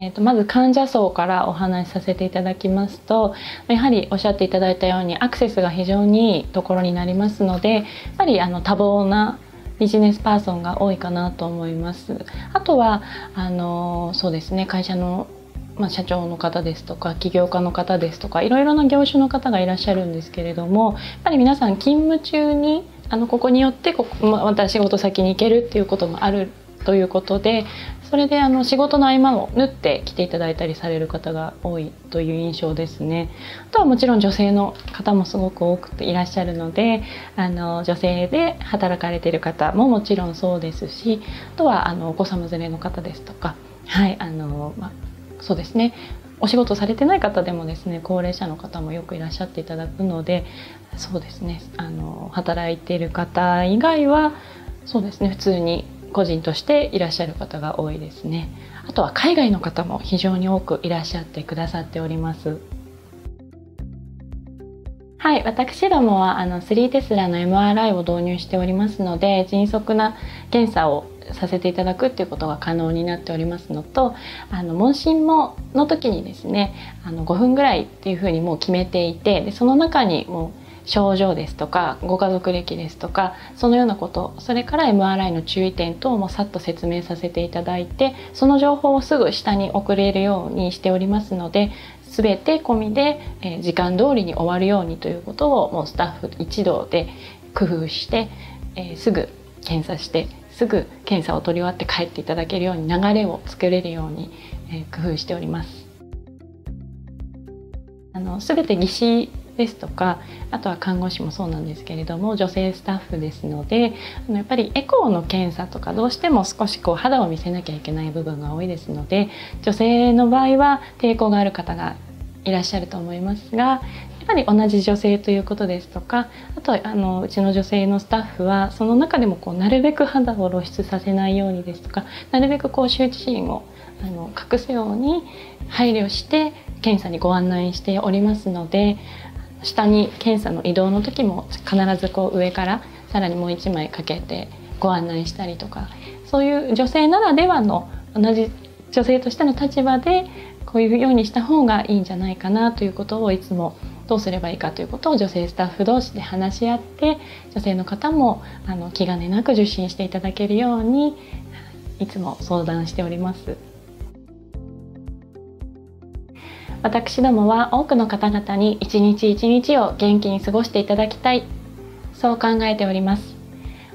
えー、とまず患者層からお話しさせていただきますとやはりおっしゃっていただいたようにアクセスが非常にいいところになりますのでやっぱりあの多忙なビジネスパーソンが多いかなと思います。あとはあのそうですね会社のまあ、社長の方ですとか起業家の方ですとかいろいろな業種の方がいらっしゃるんですけれどもやっぱり皆さん勤務中にあのここによってここ、また仕事先に行けるっていうこともあるということでそれであの仕事の合間を縫って来ていただいたりされる方が多いという印象ですね。あとはもちろん女性の方もすごく多くていらっしゃるのであの女性で働かれている方ももちろんそうですしあとはあのお子様連れの方ですとかはいあの、まそうですね。お仕事されてない方でもですね高齢者の方もよくいらっしゃっていただくのでそうですね。あの働いている方以外はそうですね。普通に個人としていらっしゃる方が多いですね。あとは海外の方も非常に多くいらっしゃってくださっております。はい、私どもはあの3テスラの MRI を導入しておりますので迅速な検査をさせていただくっていうことが可能になっておりますのとあの問診もの時にですねあの5分ぐらいっていうふうにもう決めていてでその中にもう症状ですとかご家族歴ですとかそのようなことそれから MRI の注意点等もさっと説明させていただいてその情報をすぐ下に送れるようにしておりますので全て込みで、え時間通りに終わるようにということをもうスタッフ一同で工夫して、えすぐ検査してすぐ検査を取り終わって帰っていただけるように流れを作れるように、え工夫しております。あの全て技師ですとかあとは看護師もそうなんですけれども女性スタッフですのであのやっぱりエコーの検査とかどうしても少しこう肌を見せなきゃいけない部分が多いですので女性の場合は抵抗がある方がいらっしゃると思いますがやっぱり同じ女性ということですとかあとあのうちの女性のスタッフはその中でもこうなるべく肌を露出させないようにですとかなるべくこう羞恥心をあの隠すように配慮して検査にご案内しておりますので下に検査の移動の時も必ずこう上からさらにもう1枚かけてご案内したりとかそういう女性ならではの同じ女性としての立場でこういうようにした方がいいんじゃないかなということをいつもどうすればいいかということを女性スタッフ同士で話し合って女性の方もあの気兼ねなく受診していただけるようにいつも相談しております。私どもは多くの方々に一日一日を元気に過ごしていただきたい。そう考えております。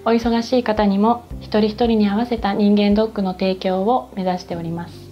お忙しい方にも一人一人に合わせた人間ドックの提供を目指しております。